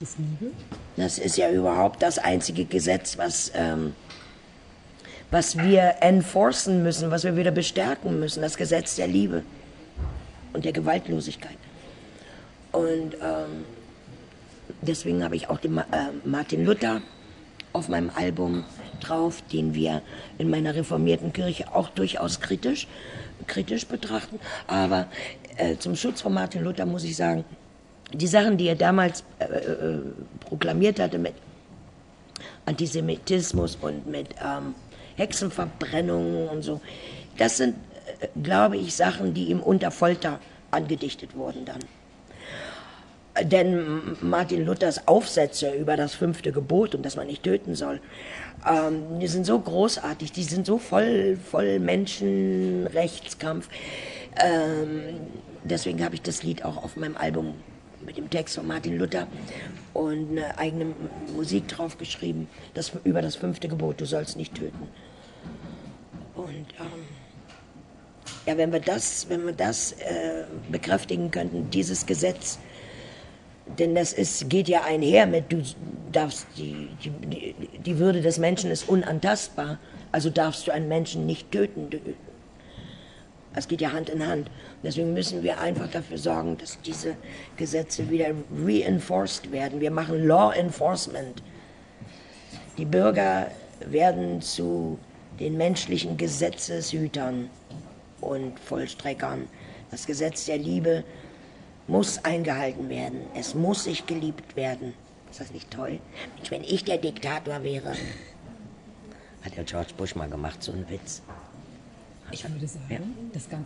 Das Liebe? Das ist ja überhaupt das einzige Gesetz, was, ähm, was wir enforcen müssen, was wir wieder bestärken müssen, das Gesetz der Liebe und der Gewaltlosigkeit. Und ähm, deswegen habe ich auch den Ma äh, Martin Luther auf meinem Album drauf, den wir in meiner reformierten Kirche auch durchaus kritisch, kritisch betrachten. Aber äh, zum Schutz von Martin Luther muss ich sagen, die Sachen, die er damals äh, äh, proklamiert hatte mit Antisemitismus und mit ähm, Hexenverbrennungen und so, das sind, äh, glaube ich, Sachen, die ihm unter Folter angedichtet wurden dann. Denn Martin Luthers Aufsätze über das fünfte Gebot und dass man nicht töten soll, ähm, die sind so großartig, die sind so voll, voll Menschenrechtskampf. Ähm, deswegen habe ich das Lied auch auf meinem Album mit dem Text von Martin Luther und eine eigene Musik drauf geschrieben, das, über das fünfte Gebot, du sollst nicht töten. Und ähm, ja, wenn wir das, wenn wir das äh, bekräftigen könnten, dieses Gesetz, denn das ist, geht ja einher mit, du darfst, die, die, die Würde des Menschen ist unantastbar, also darfst du einen Menschen nicht töten. Das geht ja Hand in Hand. Deswegen müssen wir einfach dafür sorgen, dass diese Gesetze wieder reinforced werden. Wir machen Law Enforcement. Die Bürger werden zu den menschlichen Gesetzeshütern und Vollstreckern. Das Gesetz der Liebe muss eingehalten werden. Es muss sich geliebt werden. Ist das nicht toll? Mensch, wenn ich der Diktator wäre. Hat ja George Bush mal gemacht, so einen Witz. Ich würde sagen, Ja. das Ganze